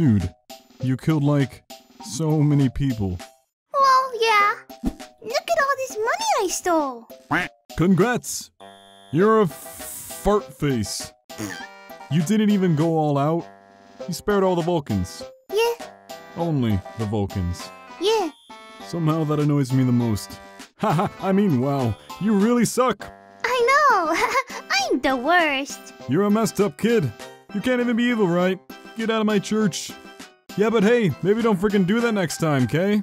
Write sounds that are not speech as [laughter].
Dude, you killed like so many people. Well, yeah. Look at all this money I stole. Congrats! You're a fart face. You didn't even go all out. You spared all the Vulkins. Yeah, Only the Vulkins. yeah. Somehow that annoys me the most. [laughs] Haha, I mean, wow, you really suck. I know. [laughs] I'm the worst. You're a messed up kid. You can't even be evil, right? Get out of my church. Yeah, but hey, maybe don't freaking do that next time, okay?